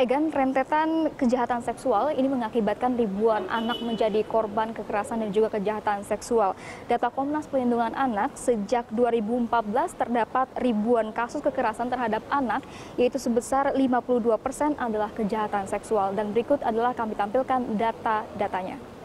Egan, rentetan kejahatan seksual ini mengakibatkan ribuan anak menjadi korban kekerasan dan juga kejahatan seksual. Data Komnas Perlindungan Anak, sejak 2014 terdapat ribuan kasus kekerasan terhadap anak, yaitu sebesar 52 persen adalah kejahatan seksual. Dan berikut adalah kami tampilkan data-datanya.